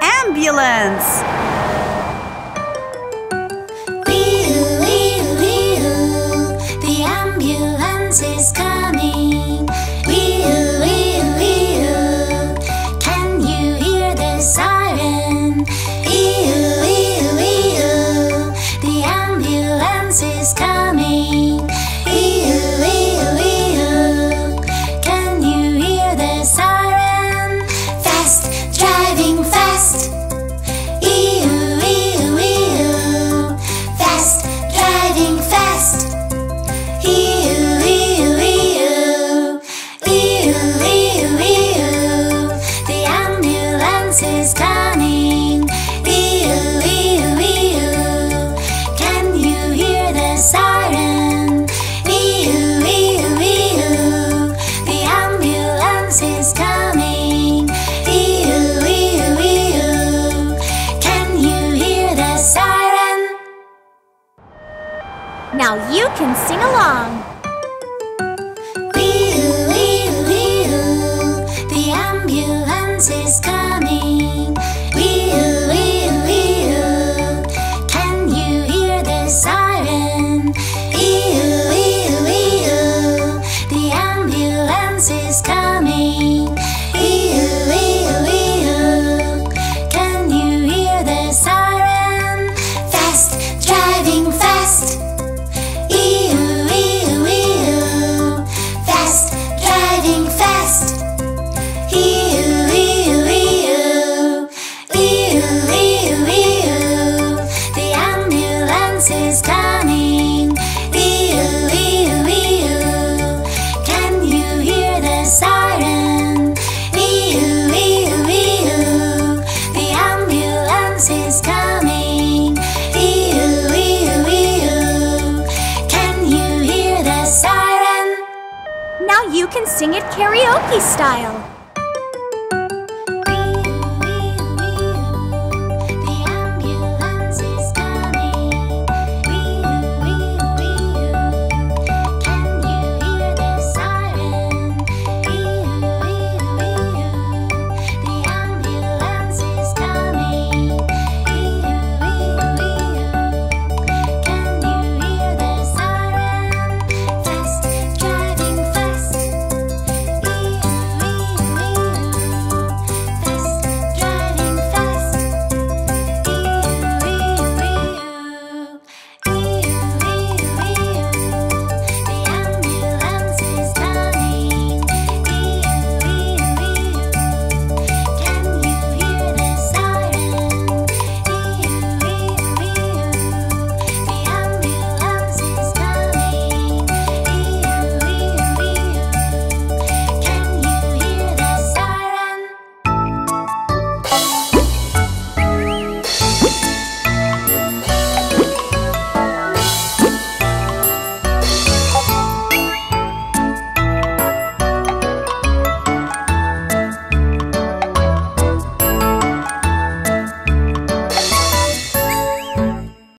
Ambulance! Is coming. Ee-oo, ee-oo. Can you hear the siren? Ee-oo, ee-oo. The ambulance is coming. Ee-oo, ee-oo. Can you hear the siren? Now you can sing along. is coming. driving fast. Now you can sing it karaoke style.